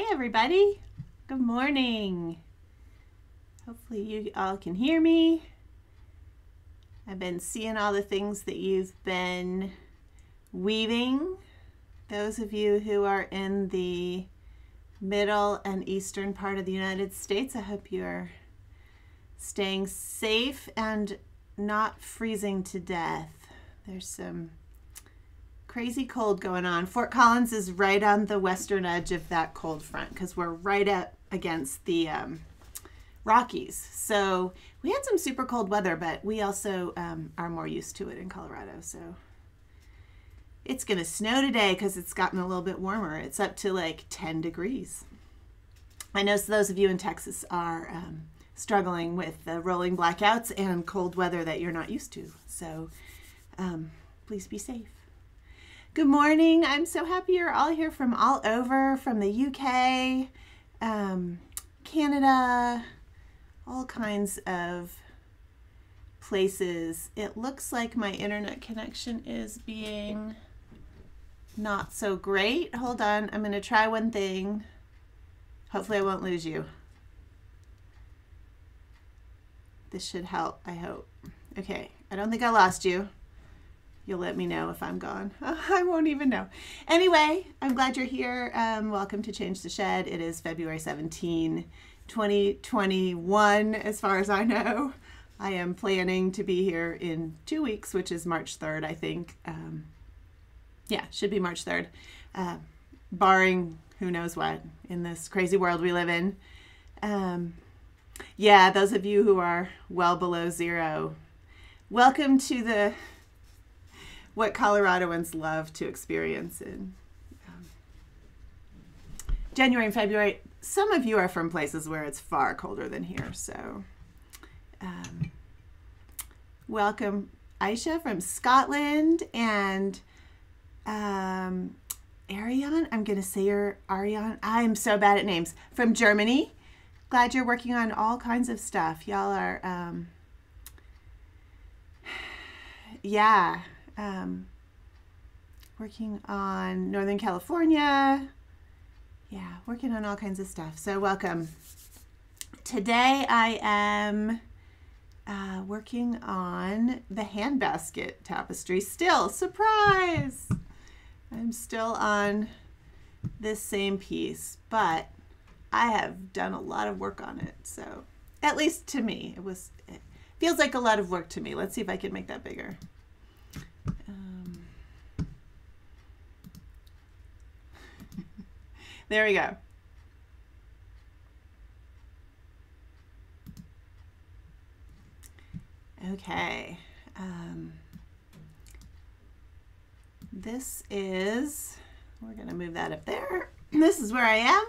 Hey everybody, good morning. Hopefully you all can hear me. I've been seeing all the things that you've been weaving. Those of you who are in the middle and eastern part of the United States, I hope you're staying safe and not freezing to death. There's some crazy cold going on. Fort Collins is right on the western edge of that cold front because we're right up against the um, Rockies. So we had some super cold weather, but we also um, are more used to it in Colorado. So it's going to snow today because it's gotten a little bit warmer. It's up to like 10 degrees. I know so those of you in Texas are um, struggling with the rolling blackouts and cold weather that you're not used to. So um, please be safe. Good morning. I'm so happy you're all here from all over, from the UK, um, Canada, all kinds of places. It looks like my internet connection is being not so great. Hold on. I'm going to try one thing. Hopefully I won't lose you. This should help, I hope. Okay. I don't think I lost you. You'll let me know if I'm gone. I won't even know. Anyway, I'm glad you're here. Um, welcome to Change the Shed. It is February 17, 2021, as far as I know. I am planning to be here in two weeks, which is March 3rd, I think. Um, yeah, should be March 3rd, uh, barring who knows what in this crazy world we live in. Um, yeah, those of you who are well below zero, welcome to the what Coloradoans love to experience in um, January and February. Some of you are from places where it's far colder than here, so um, welcome Aisha from Scotland and um, Ariane. I'm going to say your Ariane. I'm so bad at names from Germany. Glad you're working on all kinds of stuff. Y'all are, um, yeah um, working on Northern California. Yeah, working on all kinds of stuff. So, welcome. Today, I am uh, working on the handbasket tapestry. Still, surprise! I'm still on this same piece, but I have done a lot of work on it. So, at least to me, it was. It feels like a lot of work to me. Let's see if I can make that bigger. There we go. Okay. Um, this is, we're going to move that up there. This is where I am.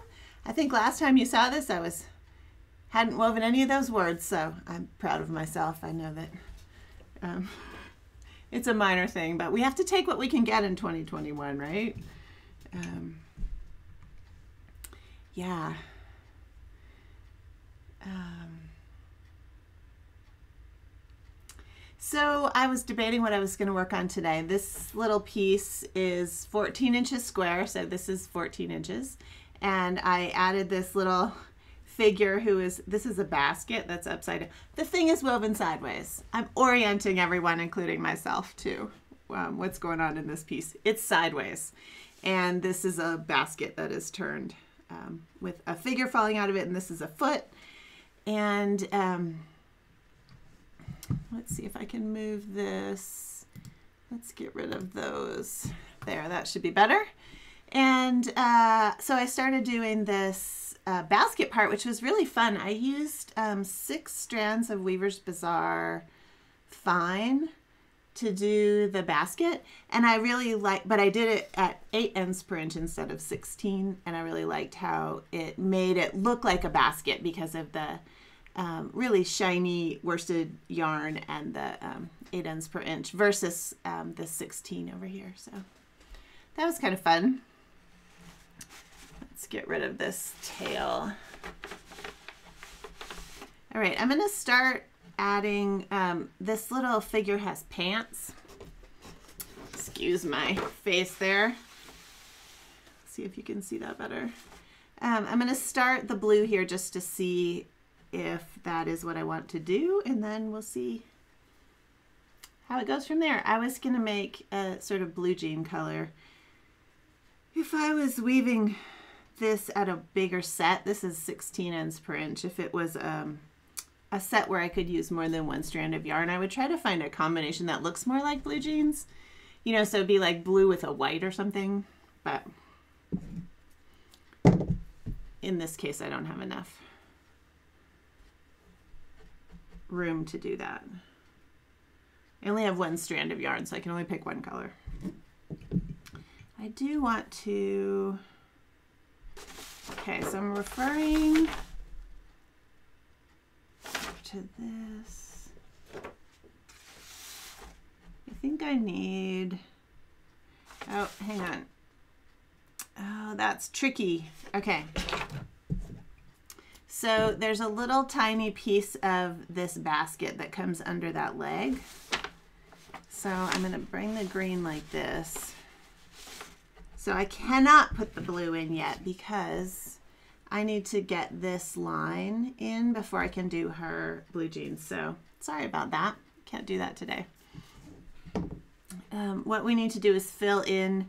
I think last time you saw this, I was hadn't woven any of those words, so I'm proud of myself. I know that um, it's a minor thing, but we have to take what we can get in 2021, right? Um, yeah. Um, so I was debating what I was going to work on today. This little piece is 14 inches square, so this is 14 inches. And I added this little figure who is this is a basket that's upside down. The thing is woven sideways. I'm orienting everyone, including myself, to um, what's going on in this piece. It's sideways, and this is a basket that is turned um, with a figure falling out of it, and this is a foot. And um, let's see if I can move this. Let's get rid of those. There, that should be better. And uh, so I started doing this uh, basket part, which was really fun. I used um, six strands of Weaver's Bazaar fine to do the basket and I really like but I did it at 8 ends per inch instead of 16 and I really liked how it made it look like a basket because of the um, really shiny worsted yarn and the um, 8 ends per inch versus um, the 16 over here so that was kind of fun Let's get rid of this tail. All right, I'm gonna start adding, um, this little figure has pants. Excuse my face there. See if you can see that better. Um, I'm going to start the blue here just to see if that is what I want to do, and then we'll see how it goes from there. I was going to make a sort of blue jean color. If I was weaving this at a bigger set, this is 16 ends per inch. If it was um, a set where I could use more than one strand of yarn, I would try to find a combination that looks more like blue jeans. You know, so it'd be like blue with a white or something. But in this case, I don't have enough room to do that. I only have one strand of yarn, so I can only pick one color. I do want to, okay, so I'm referring to this. I think I need, oh, hang on. Oh, that's tricky. Okay. So there's a little tiny piece of this basket that comes under that leg. So I'm going to bring the green like this. So I cannot put the blue in yet because I need to get this line in before I can do her blue jeans. So sorry about that. Can't do that today. Um, what we need to do is fill in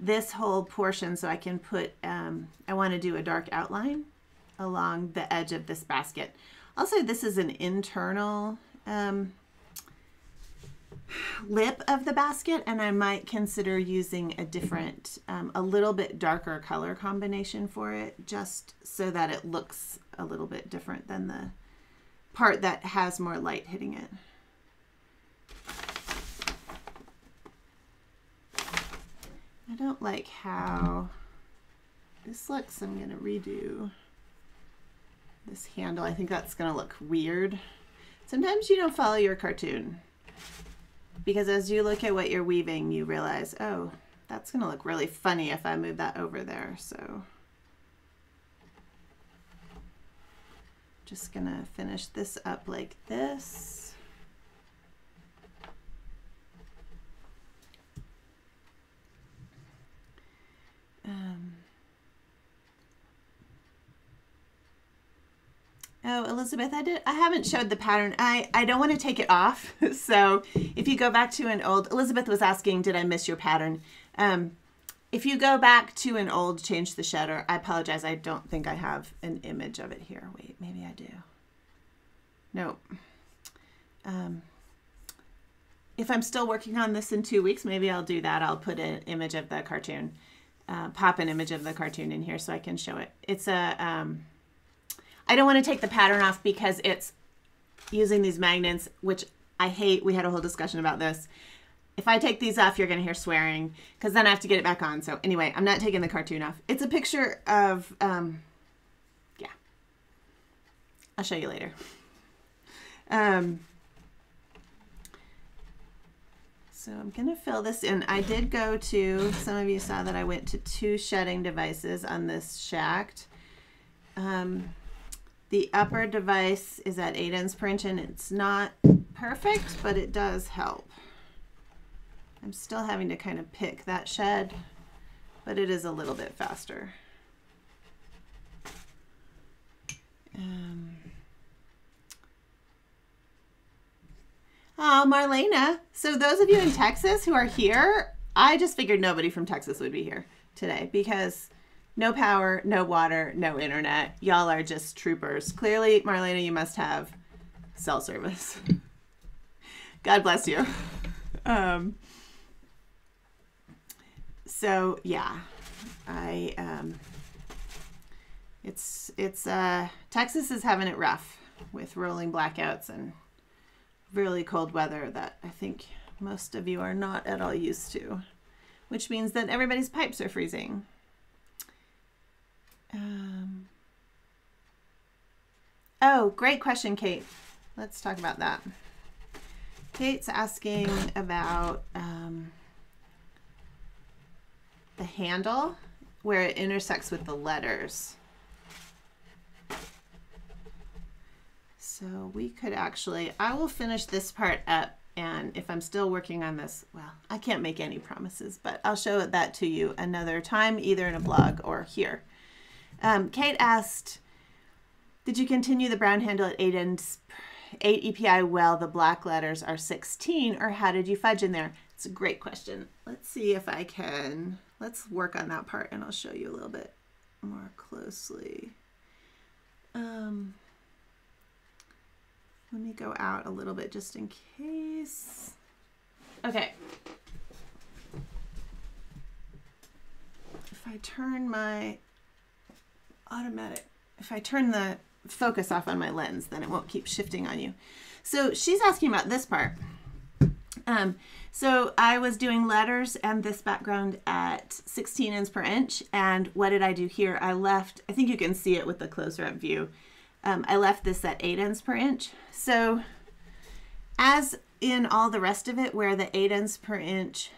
this whole portion so I can put, um, I want to do a dark outline along the edge of this basket. Also, this is an internal um, lip of the basket and I might consider using a different, um, a little bit darker color combination for it just so that it looks a little bit different than the part that has more light hitting it. I don't like how this looks. I'm going to redo this handle. I think that's going to look weird. Sometimes you don't follow your cartoon because as you look at what you're weaving, you realize, oh, that's going to look really funny if I move that over there. So just going to finish this up like this. Um, oh, Elizabeth, I did. I haven't showed the pattern. I I don't want to take it off. so if you go back to an old, Elizabeth was asking, did I miss your pattern? Um, if you go back to an old change the shutter, I apologize. I don't think I have an image of it here. Wait, maybe I do. Nope. Um, if I'm still working on this in two weeks, maybe I'll do that. I'll put an image of the cartoon uh, pop an image of the cartoon in here so I can show it. It's a, um, I don't want to take the pattern off because it's using these magnets, which I hate. We had a whole discussion about this. If I take these off, you're going to hear swearing because then I have to get it back on. So anyway, I'm not taking the cartoon off. It's a picture of, um, yeah, I'll show you later. Um, So I'm going to fill this in. I did go to, some of you saw that I went to two shedding devices on this Schacht. Um, the upper device is at 8 ends per inch and it's not perfect, but it does help. I'm still having to kind of pick that shed, but it is a little bit faster. Um, Oh, Marlena. So those of you in Texas who are here, I just figured nobody from Texas would be here today because no power, no water, no internet. Y'all are just troopers. Clearly, Marlena, you must have cell service. God bless you. Um, so yeah, I um, it's it's uh, Texas is having it rough with rolling blackouts and really cold weather that I think most of you are not at all used to, which means that everybody's pipes are freezing. Um, oh, great question, Kate. Let's talk about that. Kate's asking about um, the handle where it intersects with the letters. So we could actually, I will finish this part up and if I'm still working on this, well, I can't make any promises, but I'll show that to you another time, either in a blog or here. Um, Kate asked, did you continue the brown handle at 8 and 8 EPI well the black letters are 16 or how did you fudge in there? It's a great question. Let's see if I can, let's work on that part and I'll show you a little bit more closely. Um, let me go out a little bit just in case. Okay. If I turn my automatic, if I turn the focus off on my lens, then it won't keep shifting on you. So she's asking about this part. Um, so I was doing letters and this background at 16 ends per inch. And what did I do here? I left, I think you can see it with the closer up view. Um, I left this at 8 ends per inch. So as in all the rest of it where the 8 ends per inch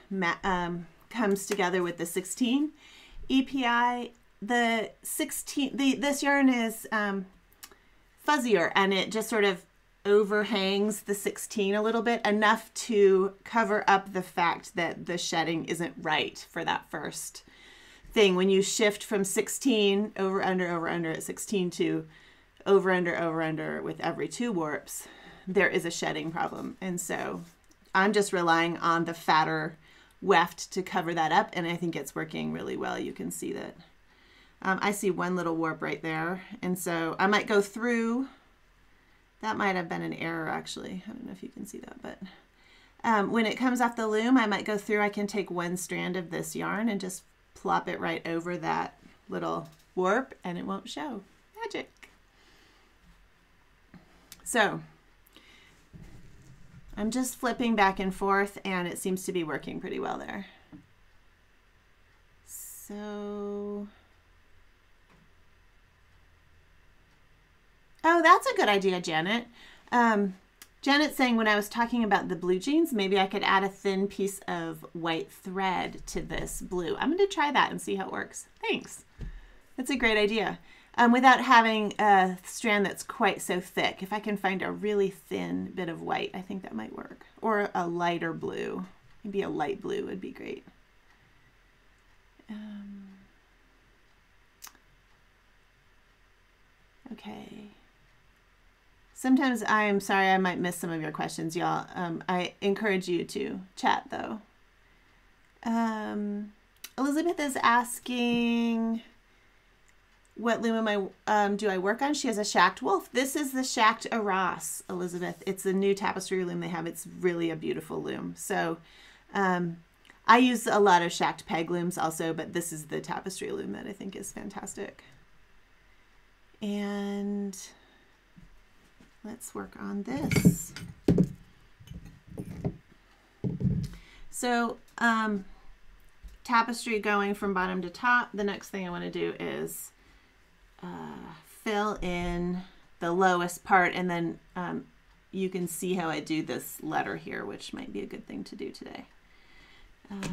um, comes together with the 16, EPI, the 16, the, this yarn is um, fuzzier and it just sort of overhangs the 16 a little bit enough to cover up the fact that the shedding isn't right for that first thing. When you shift from 16 over under over under at 16 to over under over under with every two warps there is a shedding problem. And so i'm just relying on the fatter weft to cover that up and i think it's working really well. You can see that um, i see one little warp right there and so i might go through that might have been an error actually. I don't know if you can see that, but um, when it comes off the loom, I might go through, I can take one strand of this yarn and just plop it right over that little warp and it won't show. Magic. So I'm just flipping back and forth and it seems to be working pretty well there. So Oh, that's a good idea, Janet. Um, Janet's saying when I was talking about the blue jeans, maybe I could add a thin piece of white thread to this blue. I'm going to try that and see how it works. Thanks. That's a great idea. Um, without having a strand that's quite so thick. If I can find a really thin bit of white, I think that might work. Or a lighter blue. Maybe a light blue would be great. Um, okay. Sometimes I'm sorry I might miss some of your questions, y'all. Um, I encourage you to chat though. Um, Elizabeth is asking, what loom am I, um, do I work on? She has a Schacht Wolf. This is the Schacht Arras, Elizabeth. It's a new tapestry loom they have. It's really a beautiful loom. So um, I use a lot of Schacht Peg looms also, but this is the tapestry loom that I think is fantastic. And let's work on this. So um, tapestry going from bottom to top. The next thing I want to do is uh, fill in the lowest part and then um, you can see how I do this letter here, which might be a good thing to do today. Uh,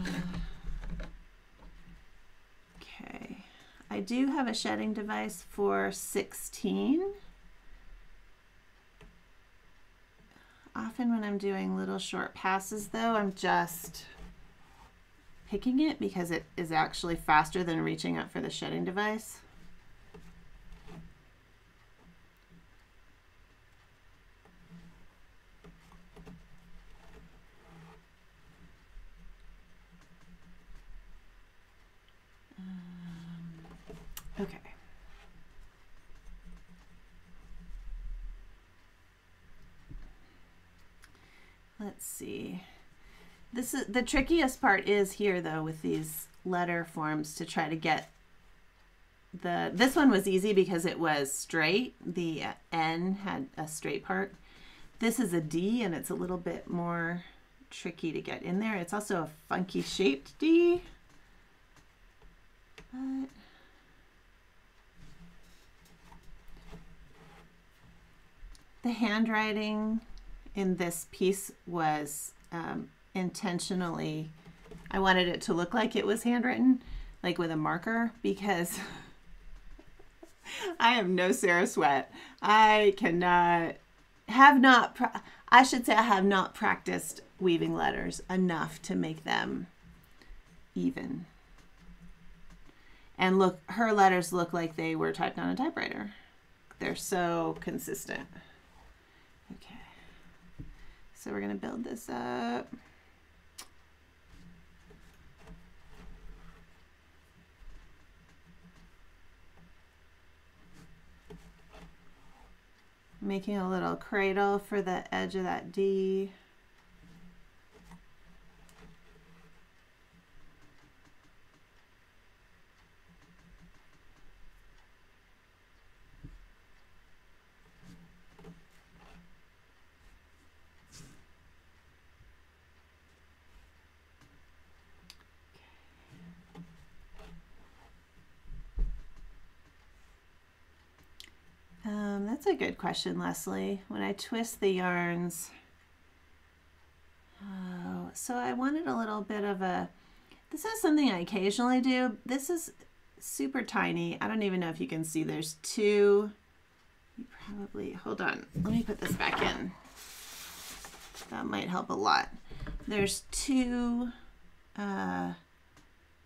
okay, I do have a shedding device for 16. Often when I'm doing little short passes though, I'm just picking it because it is actually faster than reaching up for the shedding device. Um, okay. Let's see. This is the trickiest part is here though with these letter forms to try to get the this one was easy because it was straight. The N had a straight part. This is a D and it's a little bit more tricky to get in there. It's also a funky shaped D. But the handwriting in this piece was um, intentionally, I wanted it to look like it was handwritten, like with a marker, because I am no Sarah Swett. I cannot, have not, I should say I have not practiced weaving letters enough to make them even. And look, her letters look like they were typed on a typewriter. They're so consistent. Okay. So we're going to build this up. Making a little cradle for the edge of that D. Um, that's a good question, Leslie. When I twist the yarns, oh, so I wanted a little bit of a, this is something I occasionally do. This is super tiny. I don't even know if you can see there's two, you probably, hold on, let me put this back in. That might help a lot. There's two uh,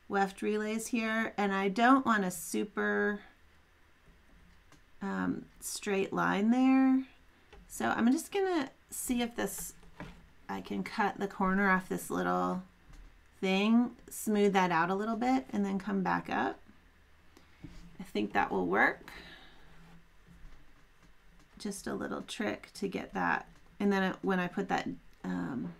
weft relays here, and I don't want a super um, straight line there. So I'm just gonna see if this, I can cut the corner off this little thing, smooth that out a little bit, and then come back up. I think that will work. Just a little trick to get that. And then when I put that um,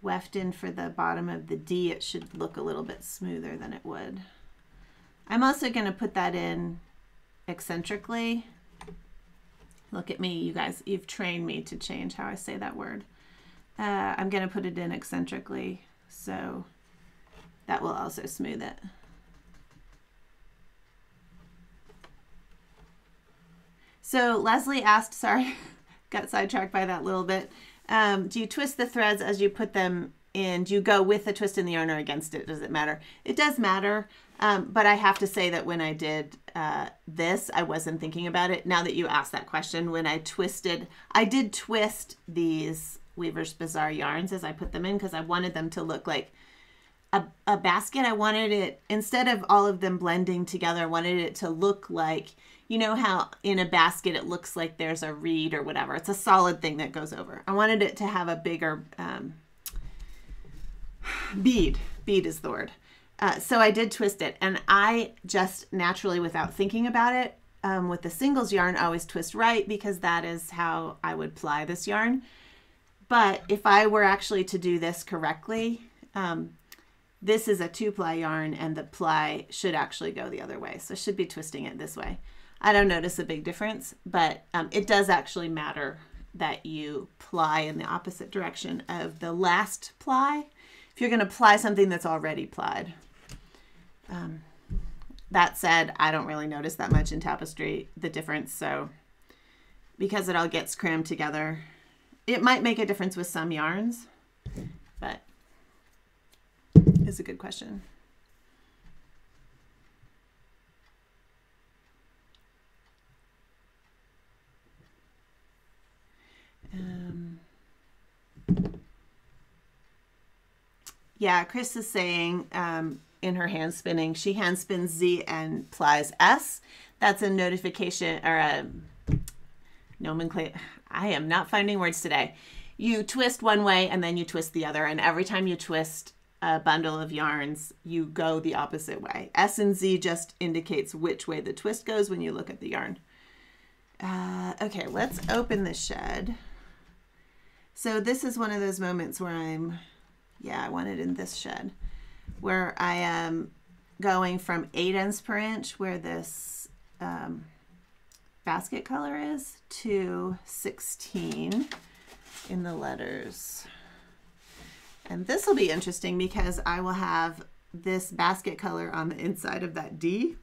weft in for the bottom of the D, it should look a little bit smoother than it would. I'm also going to put that in eccentrically. Look at me, you guys. You've trained me to change how I say that word. Uh, I'm going to put it in eccentrically, so that will also smooth it. So Leslie asked, sorry, got sidetracked by that little bit. Um, do you twist the threads as you put them in? Do you go with the twist in the yarn or against it? Does it matter? It does matter. Um, but I have to say that when I did uh, this, I wasn't thinking about it. Now that you asked that question, when I twisted, I did twist these Weaver's Bazaar yarns as I put them in because I wanted them to look like a, a basket. I wanted it, instead of all of them blending together, I wanted it to look like, you know how in a basket it looks like there's a reed or whatever. It's a solid thing that goes over. I wanted it to have a bigger um, bead. Bead is the word. Uh, so I did twist it, and I just naturally, without thinking about it, um, with the singles yarn, always twist right because that is how I would ply this yarn. But if I were actually to do this correctly, um, this is a two ply yarn and the ply should actually go the other way. So I should be twisting it this way. I don't notice a big difference, but um, it does actually matter that you ply in the opposite direction of the last ply. If you're going to ply something that's already plied. Um, that said, I don't really notice that much in tapestry, the difference. So because it all gets crammed together, it might make a difference with some yarns, but it's a good question. Um, yeah, Chris is saying um, in her hand spinning, she hand spins Z and plies S. That's a notification or a nomenclature. I am not finding words today. You twist one way and then you twist the other, and every time you twist a bundle of yarns, you go the opposite way. S and Z just indicates which way the twist goes when you look at the yarn. Uh, okay, let's open the shed. So this is one of those moments where I'm, yeah, I want it in this shed, where I am going from 8 ends per inch, where this um, basket color is, to 16 in the letters. And this will be interesting because I will have this basket color on the inside of that D.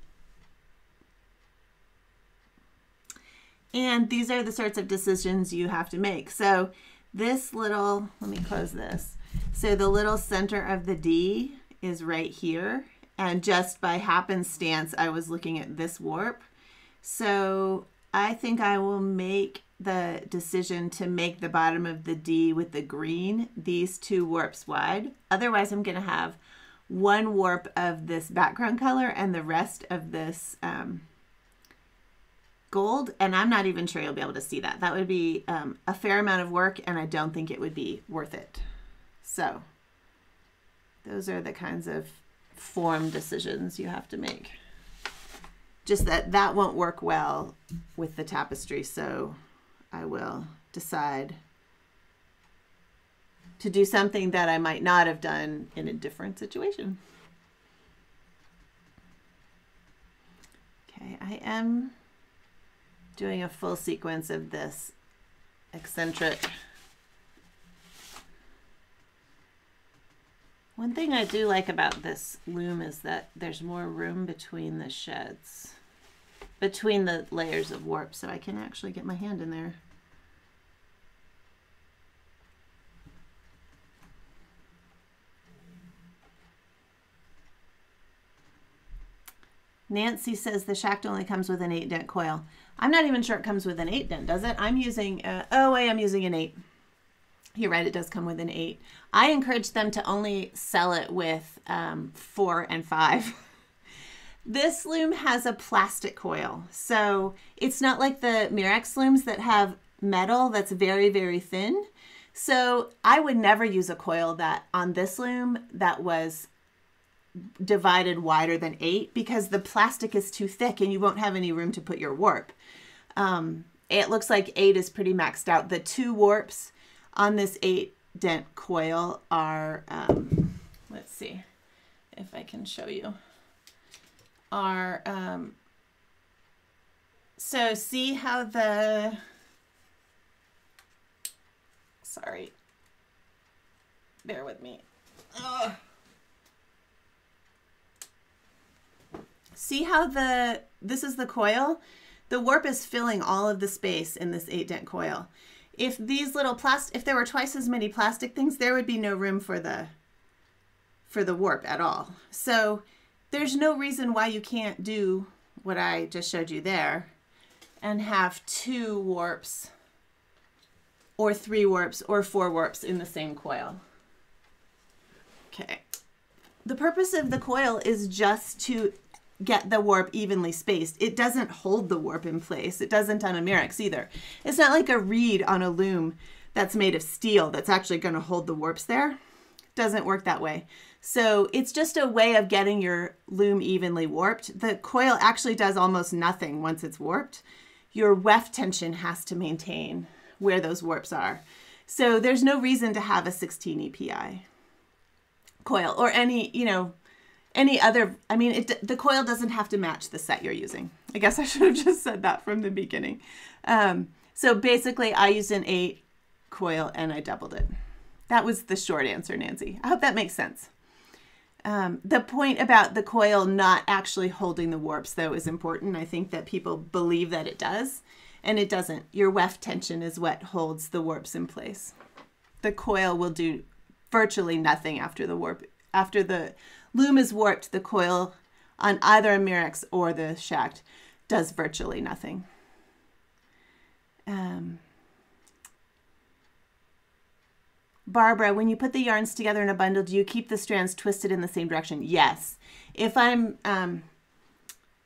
And these are the sorts of decisions you have to make. So this little, let me close this. So the little center of the D is right here. And just by happenstance, I was looking at this warp. So I think I will make the decision to make the bottom of the D with the green, these two warps wide. Otherwise, I'm going to have one warp of this background color and the rest of this um, gold. And I'm not even sure you'll be able to see that. That would be um, a fair amount of work and I don't think it would be worth it. So those are the kinds of form decisions you have to make. Just that that won't work well with the tapestry. So I will decide to do something that I might not have done in a different situation. Okay, I am doing a full sequence of this eccentric. One thing I do like about this loom is that there's more room between the sheds, between the layers of warp, so I can actually get my hand in there. Nancy says the Schacht only comes with an 8 dent coil. I'm not even sure it comes with an 8 dent, does it? I'm using, uh, oh, I am using an 8. You're right, it does come with an 8. I encourage them to only sell it with um, 4 and 5. this loom has a plastic coil, so it's not like the Mirrix looms that have metal that's very, very thin. So I would never use a coil that on this loom that was divided wider than eight because the plastic is too thick and you won't have any room to put your warp. Um, it looks like eight is pretty maxed out. The two warps on this eight dent coil are, um, let's see if I can show you, are, um, so see how the, sorry, bear with me. Ugh. See how the, this is the coil? The warp is filling all of the space in this eight dent coil. If these little plastic, if there were twice as many plastic things, there would be no room for the, for the warp at all. So there's no reason why you can't do what I just showed you there and have two warps or three warps or four warps in the same coil. Okay. The purpose of the coil is just to get the warp evenly spaced. It doesn't hold the warp in place. It doesn't on a Mirrix either. It's not like a reed on a loom that's made of steel that's actually going to hold the warps there. Doesn't work that way. So it's just a way of getting your loom evenly warped. The coil actually does almost nothing once it's warped. Your weft tension has to maintain where those warps are. So there's no reason to have a 16 EPI coil or any, you know, any other, I mean, it, the coil doesn't have to match the set you're using. I guess I should have just said that from the beginning. Um, so basically I used an eight coil and I doubled it. That was the short answer, Nancy. I hope that makes sense. Um, the point about the coil not actually holding the warps, though, is important. I think that people believe that it does, and it doesn't. Your weft tension is what holds the warps in place. The coil will do virtually nothing after the warp, after the loom is warped, the coil on either a Mirrix or the Schacht does virtually nothing. Um, Barbara, when you put the yarns together in a bundle, do you keep the strands twisted in the same direction? Yes. If I'm um,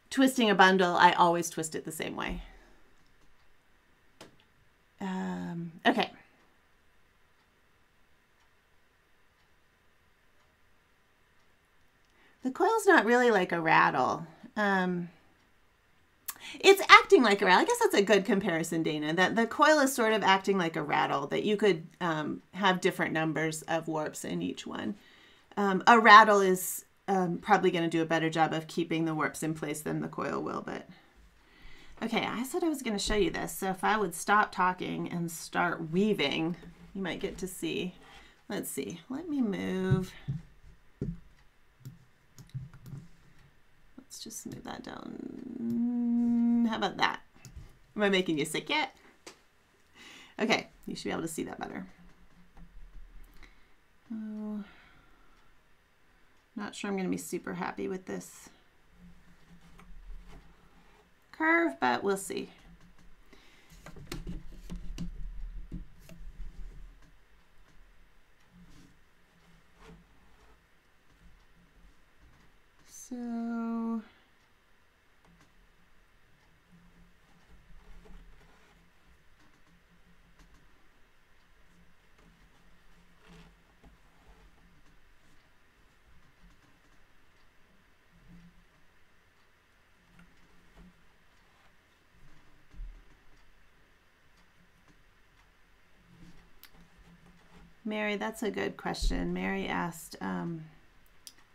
twisting a bundle, I always twist it the same way. Um, okay. The coil's not really like a rattle. Um, it's acting like a rattle. I guess that's a good comparison, Dana. That the coil is sort of acting like a rattle. That you could um, have different numbers of warps in each one. Um, a rattle is um, probably going to do a better job of keeping the warps in place than the coil will. But okay, I said I was going to show you this. So if I would stop talking and start weaving, you might get to see. Let's see. Let me move. Let's just move that down. Mm, how about that? Am I making you sick yet? Okay, you should be able to see that better. Oh, not sure I'm going to be super happy with this curve, but we'll see. Mary, that's a good question. Mary asked, um,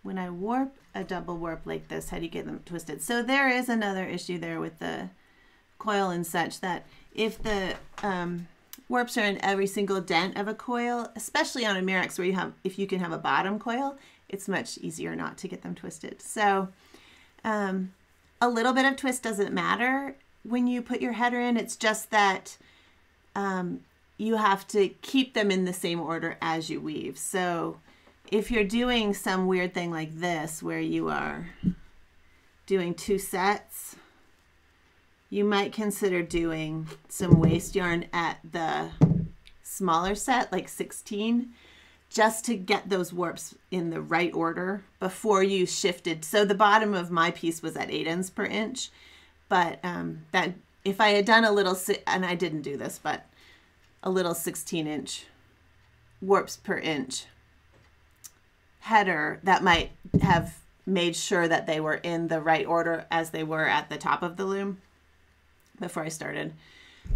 when I warp a double warp like this, how do you get them twisted? So there is another issue there with the coil and such that if the um, warps are in every single dent of a coil, especially on a Mirrix where you have, if you can have a bottom coil, it's much easier not to get them twisted. So um, a little bit of twist doesn't matter when you put your header in. It's just that um, you have to keep them in the same order as you weave. So if you're doing some weird thing like this where you are doing two sets, you might consider doing some waste yarn at the smaller set, like 16, just to get those warps in the right order before you shifted. So the bottom of my piece was at eight ends per inch, but um, that if I had done a little, and I didn't do this, but a little 16 inch warps per inch header, that might have made sure that they were in the right order as they were at the top of the loom before I started.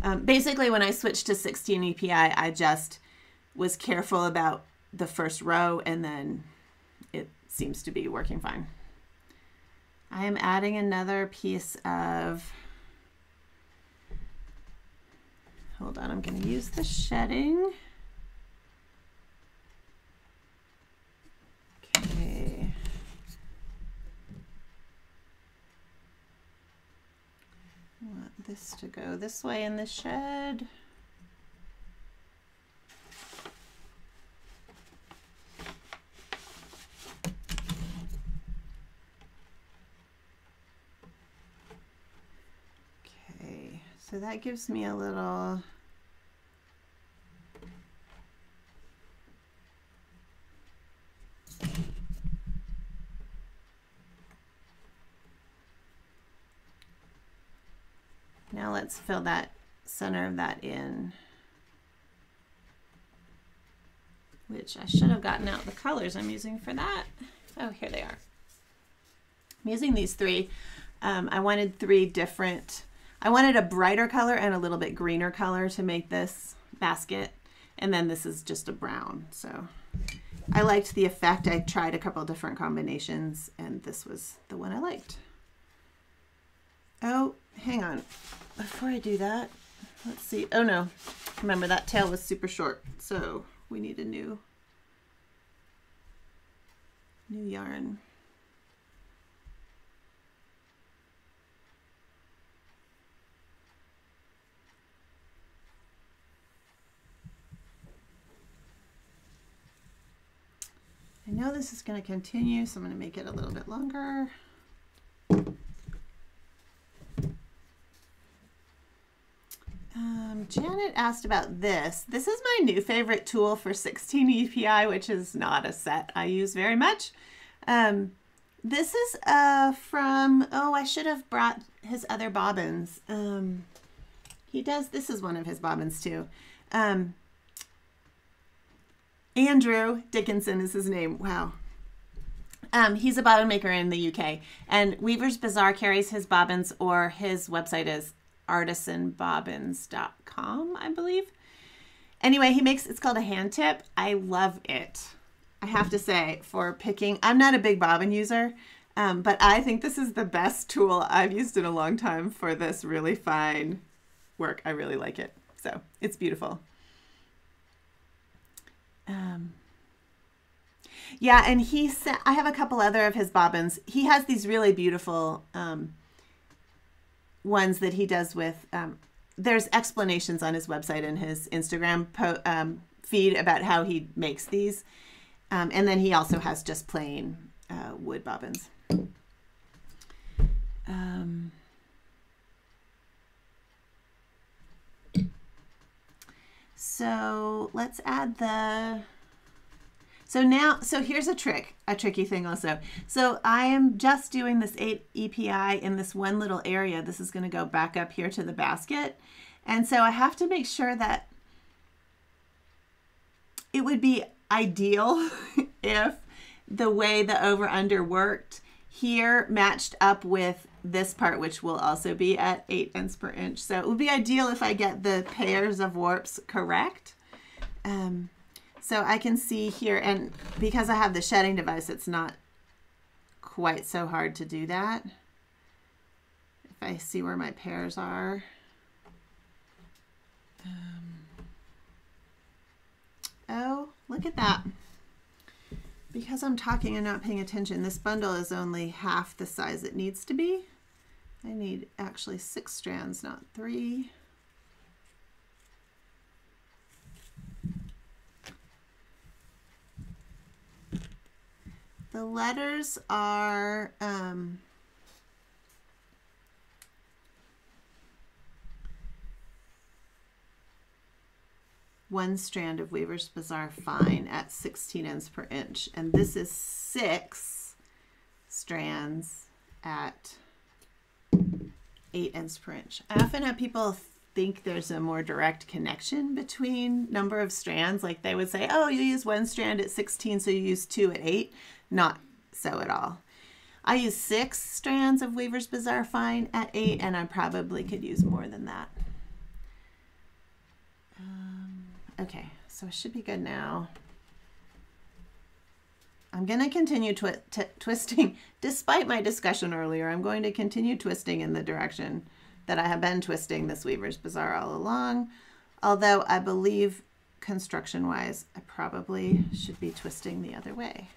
Um, basically, when I switched to 16 EPI, I just was careful about the first row and then it seems to be working fine. I am adding another piece of, hold on, I'm going to use the shedding. Okay. I want this to go this way in the shed. So that gives me a little Now let's fill that center of that in, which I should have gotten out the colors I'm using for that. Oh, here they are. I'm using these three. Um, I wanted three different I wanted a brighter color and a little bit greener color to make this basket. And then this is just a brown. So I liked the effect. I tried a couple different combinations and this was the one I liked. Oh, hang on. Before I do that, let's see. Oh no, remember that tail was super short. So we need a new, new yarn. Know this is going to continue, so I'm going to make it a little bit longer. Um, Janet asked about this. This is my new favorite tool for 16 EPI, which is not a set I use very much. Um, this is uh, from, oh, I should have brought his other bobbins. Um, he does, this is one of his bobbins too. Um, Andrew Dickinson is his name. Wow. Um, he's a bobbin maker in the UK, and Weaver's Bazaar carries his bobbins, or his website is artisanbobbins.com, I believe. Anyway, he makes it's called a hand tip. I love it. I have to say, for picking, I'm not a big bobbin user, um, but I think this is the best tool I've used in a long time for this really fine work. I really like it. So it's beautiful. Um, yeah, and he said I have a couple other of his bobbins. He has these really beautiful um, ones that he does with. Um, there's explanations on his website and his Instagram po- um, feed about how he makes these, um, and then he also has just plain uh, wood bobbins. Um, So let's add the, so now, so here's a trick, a tricky thing also. So I am just doing this 8 EPI in this one little area. This is gonna go back up here to the basket. And so I have to make sure that it would be ideal if the way the over under worked here matched up with this part, which will also be at 8 ends per inch. So it would be ideal if I get the pairs of warps correct. Um, So I can see here, and because I have the shedding device, it's not quite so hard to do that. If I see where my pairs are. Um, oh, look at that. Because I'm talking and not paying attention, this bundle is only half the size it needs to be. I need actually six strands, not three. The letters are um, one strand of Weaver's Bazaar Fine at 16 ends per inch. And this is six strands at eight per inch. I often have people think there's a more direct connection between number of strands. Like they would say, oh, you use one strand at 16, so you use two at eight. Not so at all. I use six strands of Weaver's Bazaar Fine at eight, and I probably could use more than that. Um, okay, so it should be good now. I'm going to continue twi twisting, despite my discussion earlier, I'm going to continue twisting in the direction that I have been twisting this Weaver's Bazaar all along, although I believe construction-wise, I probably should be twisting the other way.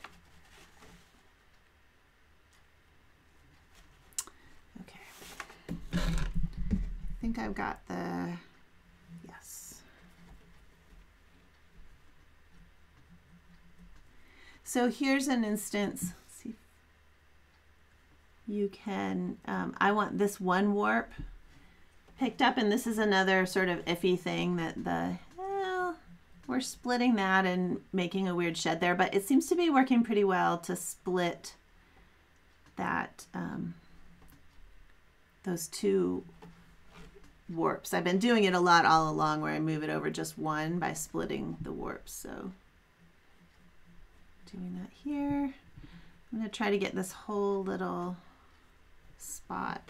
Okay. I think I've got the, yes. So here's an instance. see you can, um, I want this one warp picked up and this is another sort of iffy thing that the, well, we're splitting that and making a weird shed there, but it seems to be working pretty well to split that um, those two warps. I've been doing it a lot all along where I move it over just one by splitting the warps. So doing that here. I'm going to try to get this whole little spot.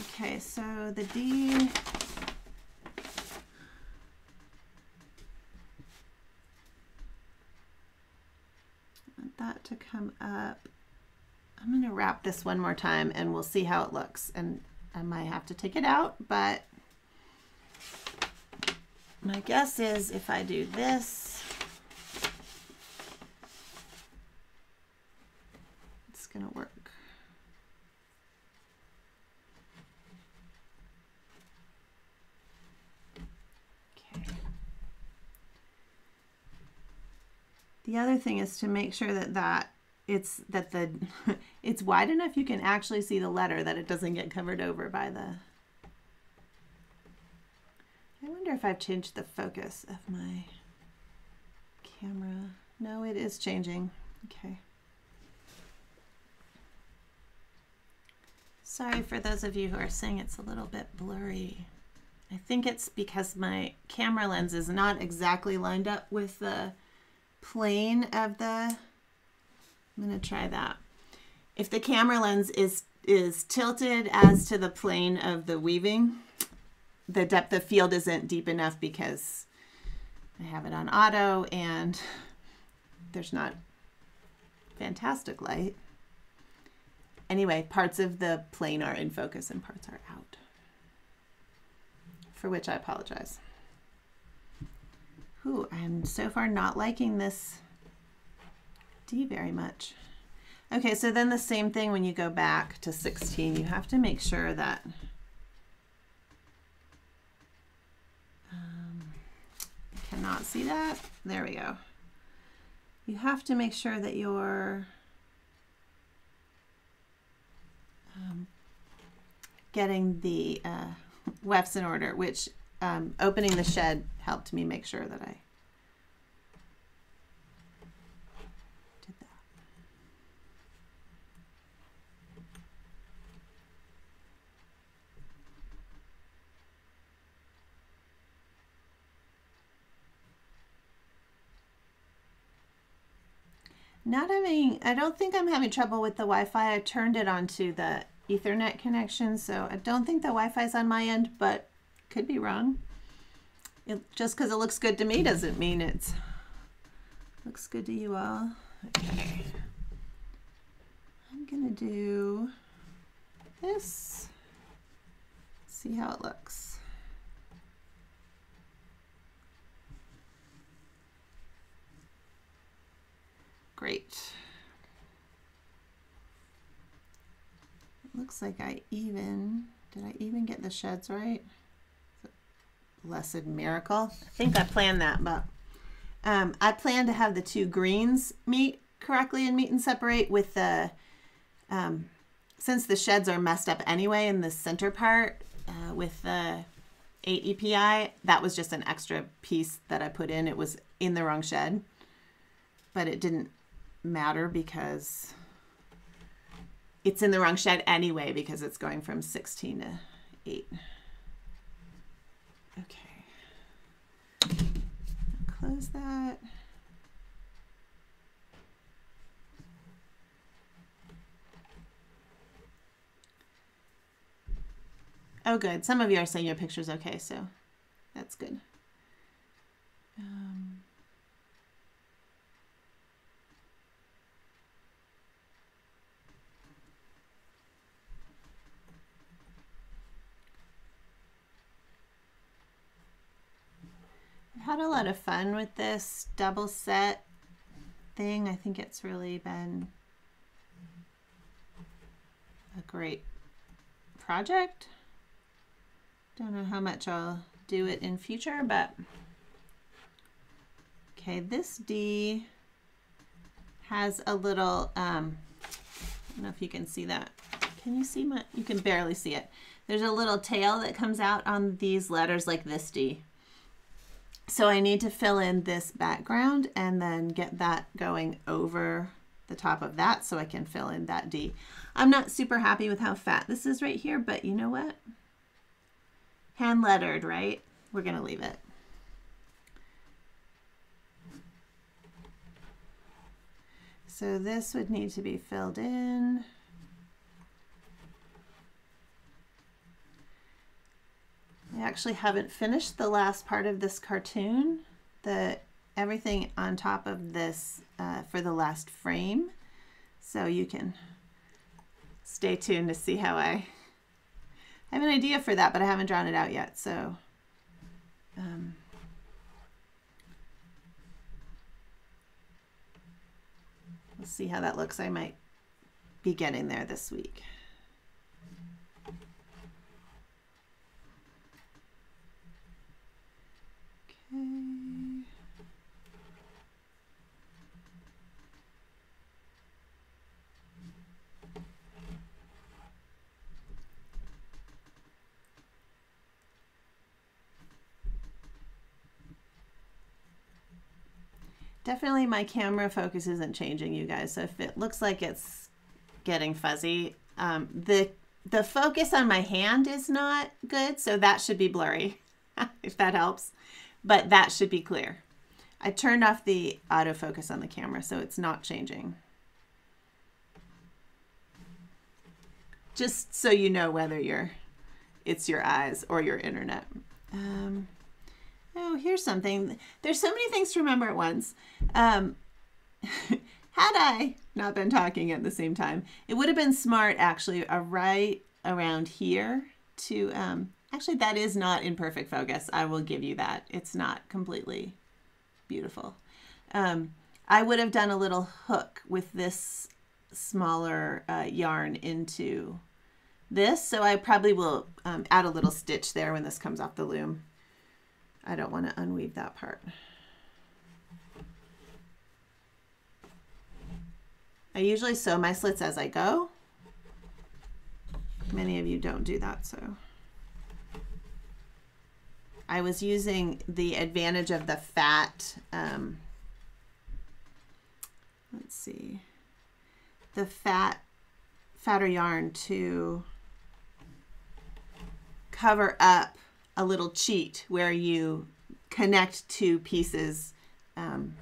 Okay, so the D want that to come up I'm going to wrap this one more time and we'll see how it looks. And I might have to take it out, but my guess is if I do this, it's going to work. Okay. The other thing is to make sure that that it's that the it's wide enough you can actually see the letter that it doesn't get covered over by the I wonder if I've changed the focus of my camera. No it is changing. Okay. Sorry for those of you who are saying it's a little bit blurry. I think it's because my camera lens is not exactly lined up with the plane of the I'm to try that. If the camera lens is, is tilted as to the plane of the weaving, the depth of field isn't deep enough because I have it on auto and there's not fantastic light. Anyway, parts of the plane are in focus and parts are out, for which I apologize. Ooh, I'm so far not liking this D very much. Okay, so then the same thing when you go back to 16, you have to make sure that cannot see that. There we go. You have to make sure that you're um, getting the uh, wefts in order, which um, opening the shed helped me make sure that I Not having, I don't think I'm having trouble with the Wi-Fi. I turned it onto the Ethernet connection, so I don't think the Wi-Fi is on my end, but could be wrong. it, just because it looks good to me doesn't mean it looks good to you all. Okay. I'm gonna do this. See how it looks. Great. looks like I even, did I even get the sheds right? Blessed miracle. I think I planned that, but um, I plan to have the two greens meet correctly and meet and separate with the, um, since the sheds are messed up anyway in the center part uh, with the 8 EPI, that was just an extra piece that I put in. It was in the wrong shed, but it didn't matter because it's in the wrong shed anyway because it's going from 16 to 8. Okay. Close that. Oh, good. Some of you are saying your picture's okay, so that's good. A lot of fun with this double sett thing. I think it's really been a great project. Don't know how much I'll do it in future, but okay, this D has a little, um, I don't know if you can see that. Can you see my, you can barely see it. There's a little tail that comes out on these letters like this D. So I need to fill in this background and then get that going over the top of that so I can fill in that D. I'm not super happy with how fat this is right here, but you know what? Hand lettered, right? We're going to leave it. So this would need to be filled in. Actually haven't finished the last part of this cartoon, the everything on top of this uh, for the last frame. So you can stay tuned to see how I, I have an idea for that, but I haven't drawn it out yet. So um, we'll see how that looks. I might be getting there this week. Definitely my camera focus isn't changing, you guys. So if it looks like it's getting fuzzy, um, the the focus on my hand is not good, so that should be blurry, if that helps but that should be clear. I turned off the autofocus on the camera, so it's not changing. Just so you know whether you're, it's your eyes or your internet. Um, oh, here's something. There's so many things to remember at once. Um, had I not been talking at the same time, it would have been smart actually uh, right around here to um, Actually, that is not in perfect focus. I will give you that. It's not completely beautiful. Um, I would have done a little hook with this smaller uh, yarn into this. So I probably will um, add a little stitch there when this comes off the loom. I don't want to unweave that part. I usually sew my slits as I go. Many of you don't do that, so. I was using the advantage of the fat, um, let's see, the fat, fatter yarn to cover up a little cheat where you connect two pieces um,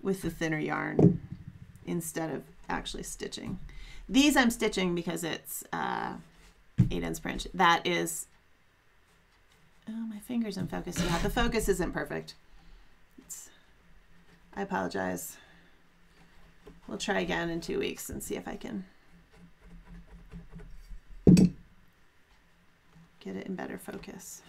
with the thinner yarn instead of actually stitching. These I'm stitching because it's uh, 8 ends per inch. That is Oh, my finger's in focus. Yeah, the focus isn't perfect. It's, I apologize. We'll try again in two weeks and see if I can get it in better focus.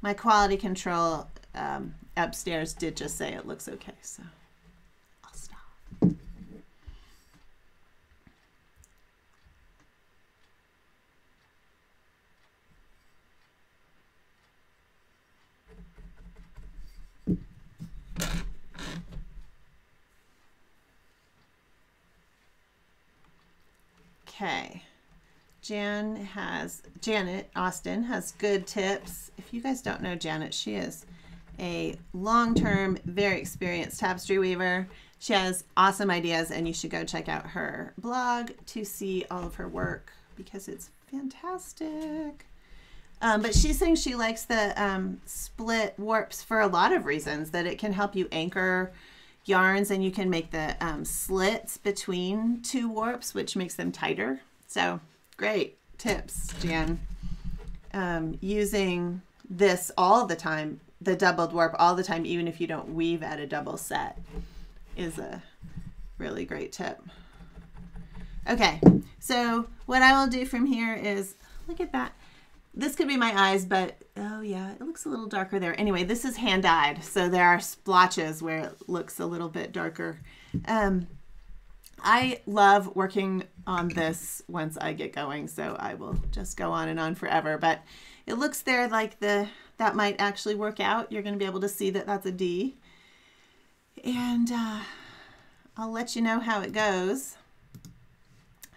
My quality control um, upstairs did just say it looks okay, so I'll stop. Okay. Jan has Janet Austin has good tips. If you guys don't know Janet, she is a long-term, very experienced tapestry weaver. She has awesome ideas, and you should go check out her blog to see all of her work because it's fantastic. Um, but she's saying she likes the um, split warps for a lot of reasons. That it can help you anchor yarns, and you can make the um, slits between two warps, which makes them tighter. So great tips, Jan. Um, using this all the time, the doubled warp all the time, even if you don't weave at a double sett, is a really great tip. Okay, so what I will do from here is, look at that. This could be my eyes, but oh yeah, it looks a little darker there. Anyway, this is hand dyed, so there are splotches where it looks a little bit darker. Um, I love working on this once I get going, so I will just go on and on forever. But it looks there like the that might actually work out. You're going to be able to see that that's a D. And uh, I'll let you know how it goes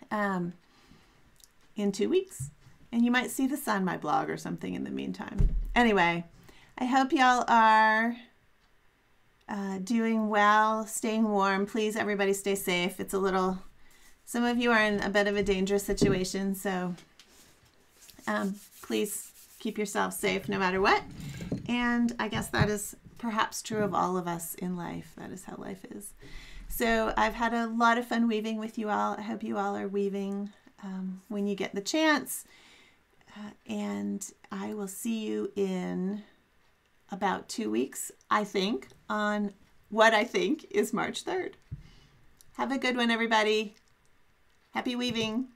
um, in two weeks. And you might see this on my blog or something in the meantime. Anyway, I hope y'all are uh, doing well, staying warm. Please, everybody, stay safe. It's a little, some of you are in a bit of a dangerous situation, so um, please keep yourself safe no matter what. And I guess that is perhaps true of all of us in life. That is how life is. So I've had a lot of fun weaving with you all. I hope you all are weaving um, when you get the chance. Uh, and I will see you in about two weeks, I think, on what I think is March 3rd. Have a good one, everybody. Happy weaving.